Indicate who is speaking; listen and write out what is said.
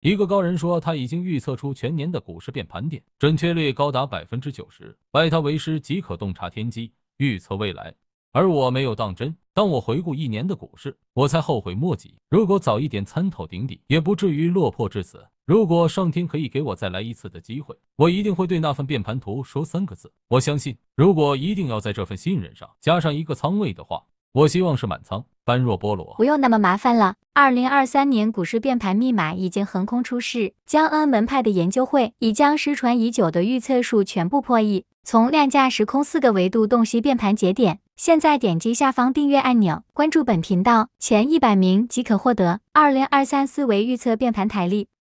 Speaker 1: 一个高人说他已经预测出全年的股市变盘点，准确率高达百分之九十，拜他为师即可洞察天机，预测未来。而我没有当真。当我回顾一年的股市，我才后悔莫及。如果早一点参透顶底，也不至于落魄至此。如果上天可以给我再来一次的机会，我一定会对那份变盘图说三个字：我相信。如果一定要在这份信任上加上一个仓位的话，我希望是满仓。般若波罗，
Speaker 2: 不用那么麻烦了。二零二三年股市变盘密码已经横空出世，江恩门派的研究会已将失传已久的预测术全部破译，从量价时空四个维度洞悉变盘节点。现在点击下方订阅按钮，关注本频道，前一百名即可获得二零二三思维预测变盘台历。